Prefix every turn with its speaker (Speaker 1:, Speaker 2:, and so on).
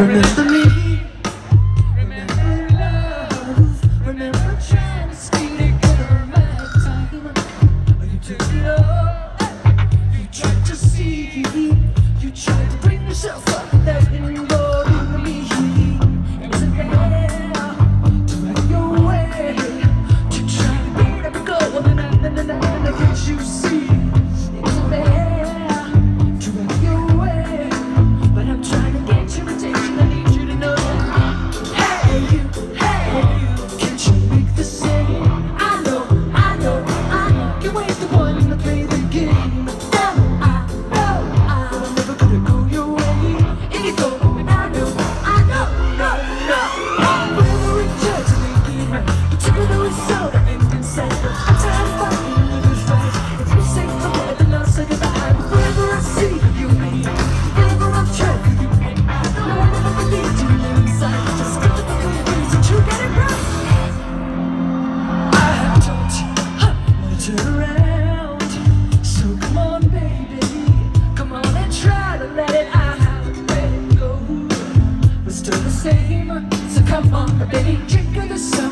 Speaker 1: remember me. come on, baby, drink of the sun.